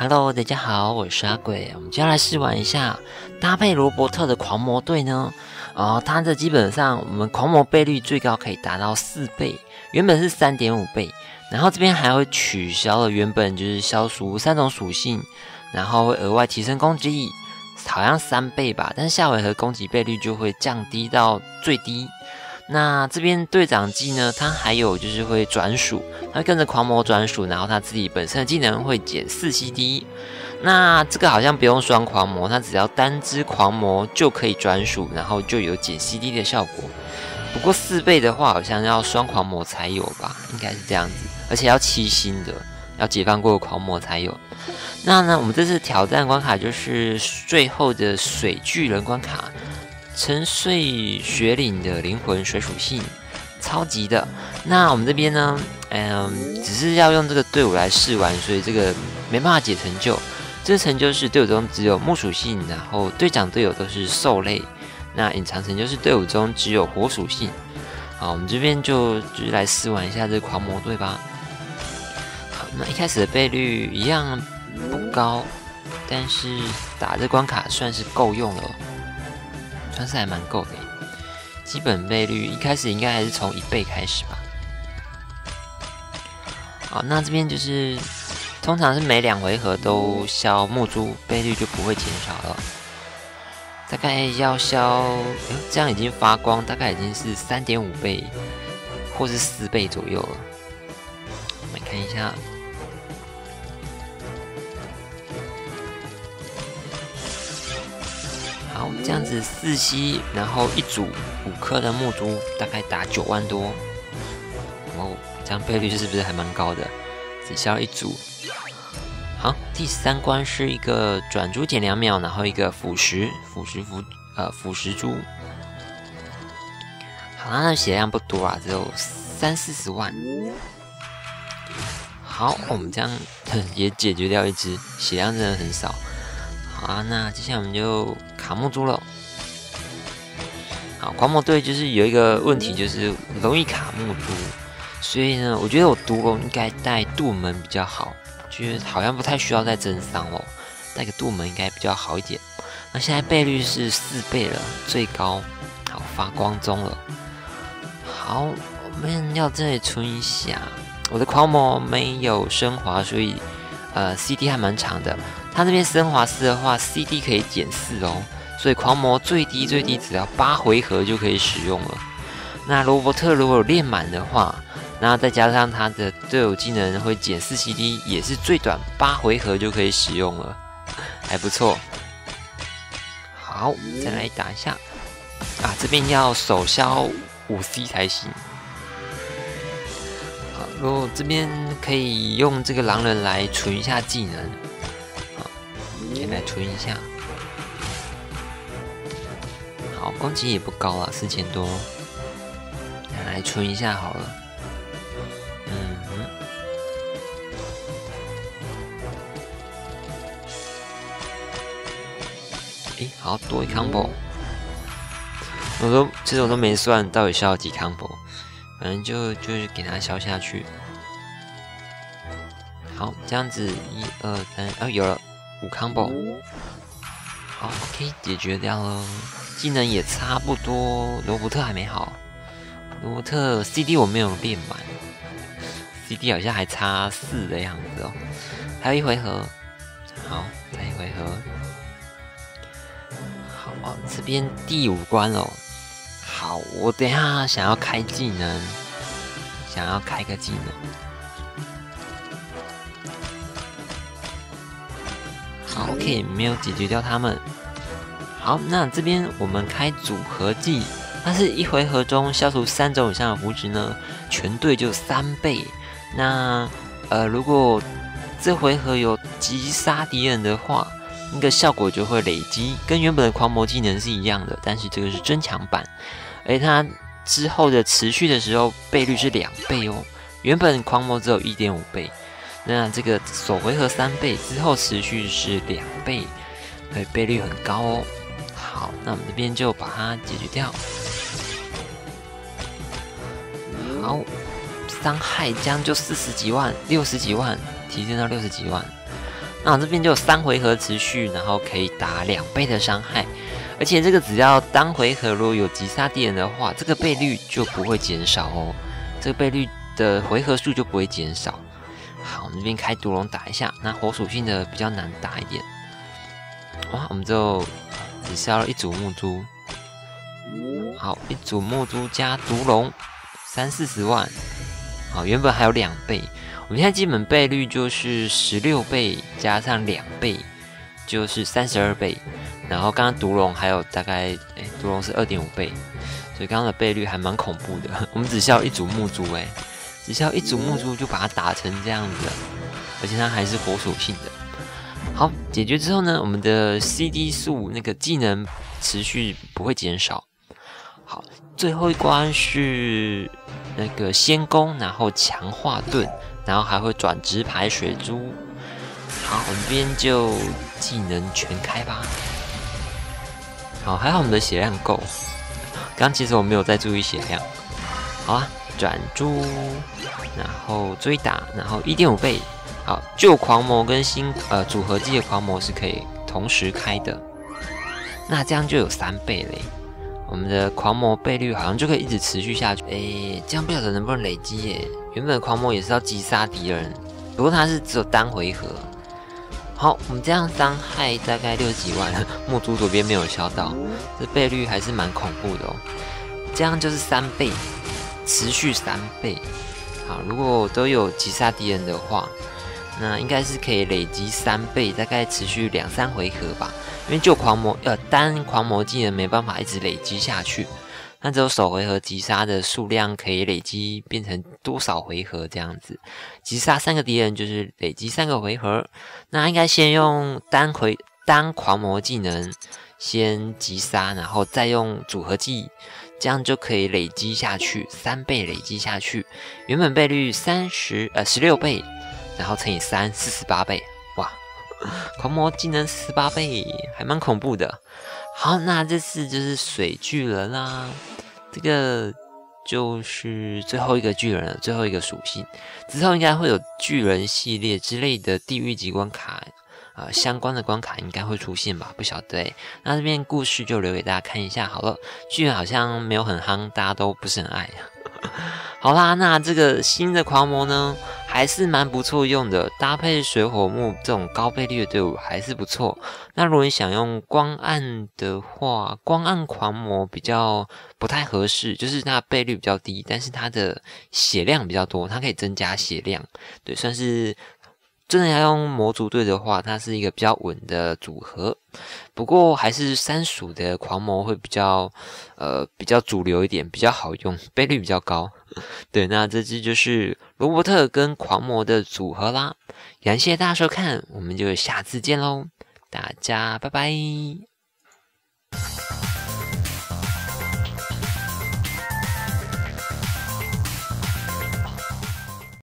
Hello，大家好，我是阿鬼。我们接下来试玩一下搭配罗伯特的狂魔队呢。啊，它的基本上我们狂魔倍率最高可以达到四倍，原本是三点五倍。然后这边还会取消了原本就是消除三种属性，然后会额外提升攻击力，好像三倍吧。但是下回合攻击倍率就会降低到最低。那这边队长技呢？它还有就是会转属，它跟着狂魔转属，然后它自己本身的技能会减四 CD。那这个好像不用双狂魔，它只要单只狂魔就可以转属，然后就有减 CD 的效果。不过四倍的话，好像要双狂魔才有吧？应该是这样子，而且要七星的，要解放过的狂魔才有。那呢，我们这次挑战关卡就是最后的水巨人关卡。沉睡雪岭的灵魂水属性超级的，那我们这边呢，嗯，只是要用这个队伍来试玩，所以这个没办法解成就。这个成就是队伍中只有木属性，然后队长队友都是兽类。那隐藏成就是队伍中只有火属性。好，我们这边就就是来试玩一下这狂魔队吧。好，那一开始的倍率一样不高，但是打这关卡算是够用了。算是还蛮够的，基本倍率一开始应该还是从一倍开始吧。好，那这边就是通常是每两回合都消木珠，倍率就不会减少了。大概要消，这样已经发光，大概已经是三点五倍或是四倍左右了。我们看一下。好，这样子四吸，然后一组五颗的木珠，大概打九万多。哦，这样倍率是不是还蛮高的？只需要一组。好，第三关是一个转珠减两秒，然后一个腐蚀，腐蚀腐呃腐蚀珠。好，那血量不多啊，只有三四十万。好，我们这样也解决掉一只，血量真的很少。好，那接下来我们就。卡木珠了，好，狂魔队就是有一个问题，就是容易卡木珠，所以呢，我觉得我毒龙应该带杜门比较好，就是好像不太需要再增伤哦，带个杜门应该比较好一点。那现在倍率是四倍了，最高，好发光中了。好，我们要这里存一下，我的狂魔没有升华，所以呃 CD 还蛮长的。他这边升华师的话，CD 可以减四哦。所以狂魔最低最低只要八回合就可以使用了。那罗伯特如果有练满的话，那再加上他的队友技能会减四 CD，也是最短八回合就可以使用了，还不错。好，再来打一下啊！这边要手消五 C 才行。好，如果这边可以用这个狼人来存一下技能，好，先来存一下。好攻击也不高啊，四千多，来存一下好了。嗯哼，哎，好多一 combo。我都其实我都没算到底需要几 combo，反正就就是给它消下去。好，这样子一二三，哦，有了五 combo。好，OK，解决掉了。技能也差不多，罗伯特还没好。罗伯特 CD 我没有练满，CD 好像还差四的样子哦。还有一回合，好，再一回合。好，这边第五关哦。好，我等下想要开技能，想要开个技能。，OK，没有解决掉他们。好，那这边我们开组合技，它是一回合中消除三种以上的符值呢，全队就三倍。那呃，如果这回合有击杀敌人的话，那个效果就会累积，跟原本的狂魔技能是一样的，但是这个是增强版，而它之后的持续的时候倍率是两倍哦。原本狂魔只有一点五倍，那这个首回合三倍之后持续是两倍，所以倍率很高哦。好，那我们这边就把它解决掉。好，伤害将就四十几万、六十几万，提升到六十几万。那我这边就三回合持续，然后可以打两倍的伤害，而且这个只要当回合如果有击杀敌人的话，这个倍率就不会减少哦，这个倍率的回合数就不会减少。好，我们这边开毒龙打一下，那火属性的比较难打一点。哇，我们就只消了一组木珠。好，一组木珠加毒龙，三四十万。好，原本还有两倍，我们现在基本倍率就是十六倍加上两倍，就是三十二倍。然后刚刚毒龙还有大概，哎，毒龙是二点五倍，所以刚刚的倍率还蛮恐怖的。我们只需要一组木珠，哎，只需要一组木珠就把它打成这样子，而且它还是火属性的。好，解决之后呢，我们的 CD 数那个技能持续不会减少。好，最后一关是那个仙弓，然后强化盾，然后还会转直排水珠。好，我们这边就技能全开吧。好，还好我们的血量够。刚其实我没有在注意血量。好啊，转珠，然后追打，然后一点五倍。好，旧狂魔跟新呃组合技的狂魔是可以同时开的。那这样就有三倍嘞。我们的狂魔倍率好像就可以一直持续下去，哎，这样不晓得能不能累积耶？原本狂魔也是要击杀敌人，不过它是只有单回合。好，我们这样伤害大概六十几万，木珠左边没有消到，这倍率还是蛮恐怖的哦。这样就是三倍，持续三倍。好，如果都有击杀敌人的话。那应该是可以累积三倍，大概持续两三回合吧。因为旧狂魔呃单狂魔技能没办法一直累积下去，那只有首回合击杀的数量可以累积变成多少回合这样子。击杀三个敌人就是累积三个回合。那应该先用单回单狂魔技能先击杀，然后再用组合技，这样就可以累积下去三倍累积下去。原本倍率三十呃十六倍。然后乘以三，四十八倍，哇！狂魔技能十八倍，还蛮恐怖的。好，那这次就是水巨人啦，这个就是最后一个巨人了，最后一个属性。之后应该会有巨人系列之类的地狱级关卡啊，相关的关卡应该会出现吧？不晓得。那这边故事就留给大家看一下好了。剧好像没有很夯，大家都不是很爱。好啦，那这个新的狂魔呢？还是蛮不错用的，搭配水火木这种高倍率的队伍还是不错。那如果你想用光暗的话，光暗狂魔比较不太合适，就是它倍率比较低，但是它的血量比较多，它可以增加血量，对，算是。真的要用魔族队的话，它是一个比较稳的组合。不过还是三属的狂魔会比较，呃，比较主流一点，比较好用，倍率比较高。对，那这只就是罗伯特跟狂魔的组合啦。感谢大家收看，我们就下次见喽，大家拜拜。